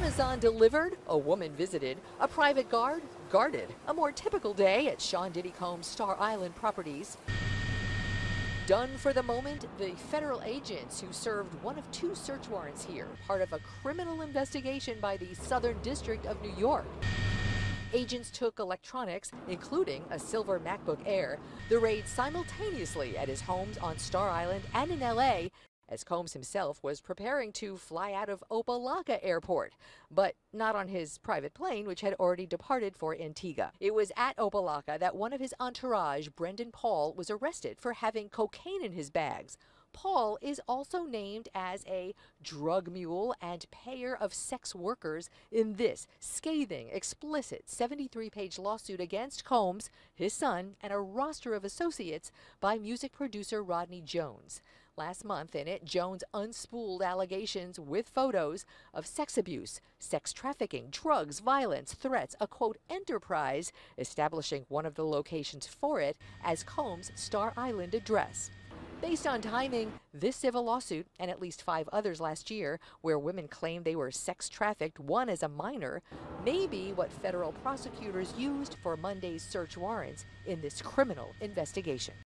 Amazon delivered, a woman visited, a private guard guarded. A more typical day at Sean Diddy Combs' Star Island properties. Done for the moment, the federal agents who served one of two search warrants here, part of a criminal investigation by the Southern District of New York. Agents took electronics, including a silver MacBook Air. The raid simultaneously at his homes on Star Island and in LA as Combs himself was preparing to fly out of Opa-locka Airport, but not on his private plane, which had already departed for Antigua. It was at Opa-locka that one of his entourage, Brendan Paul, was arrested for having cocaine in his bags. Paul is also named as a drug mule and payer of sex workers in this scathing, explicit 73 page lawsuit against Combs, his son, and a roster of associates by music producer Rodney Jones. Last month, in it, Jones unspooled allegations with photos of sex abuse, sex trafficking, drugs, violence, threats, a quote enterprise, establishing one of the locations for it as Combs' Star Island address. Based on timing, this civil lawsuit and at least five others last year, where women claimed they were sex trafficked, one as a minor, may be what federal prosecutors used for Monday's search warrants in this criminal investigation.